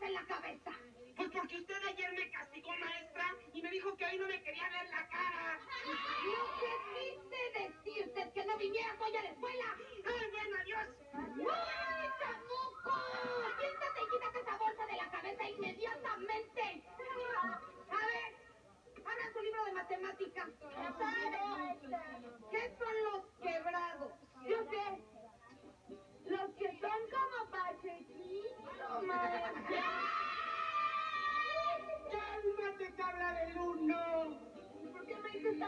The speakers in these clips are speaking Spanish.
en la cabeza? Pues porque usted ayer me castigó, maestra, y me dijo que hoy no me quería ver la cara. Lo que quise decirte es que no vinieras hoy a la escuela. ¡Ay, bueno, adiós! ¡Ay, chamuco! Siéntate y quítate esa bolsa de la cabeza inmediatamente. A ver, abra su libro de matemáticas. ¿Qué son los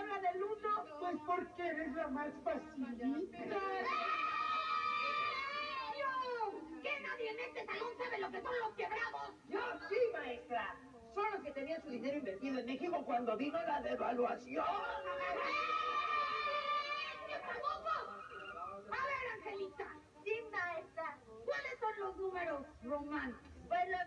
tabla del uno? Pues porque eres la más facilita. ¿Que nadie en este salón sabe lo que son los quebrados? Yo sí, maestra. Son los que tenían su dinero invertido en México cuando vino la devaluación. A ver, Angelita, Sí, maestra. ¿cuáles son los números romanos? Pues los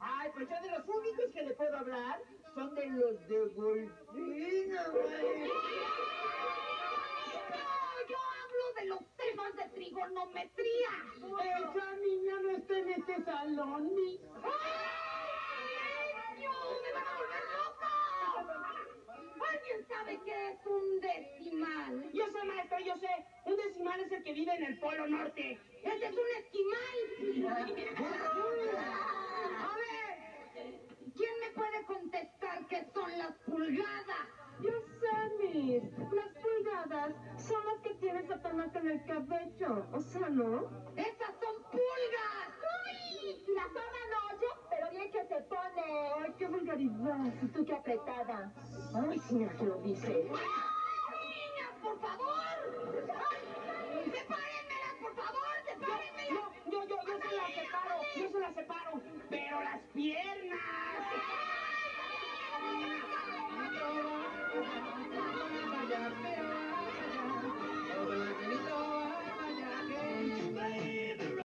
Ay, pues yo de los únicos que le puedo hablar son de los de Golfina, maestra. No, yo hablo de los temas de trigonometría. Esa niña no está en este salón, ni... ¡Ay, Dios! ¡Me van a volver loca! ¿Alguien sabe qué es un decimal? Yo sé, maestra, yo sé. Un decimal es el que vive en el Polo Norte. ¡Ese es un esquimal! las pulgadas? Yo sé, Miss. Las pulgadas son las que tiene Satanás en el cabello. O sea, ¿no? ¡Esas son pulgas! ¡Uy! La zorra no oye, pero bien que se pone. Ay, qué vulgaridad. Y tú qué apretada. Ay, señor, que lo dice. ¡Niñas, por favor! ¡Ay! ¡Sepárenmelas, por favor! ¡Sepárenmelas! Yo, yo, yo, yo se las separo, yo se las separo. Pero las piernas.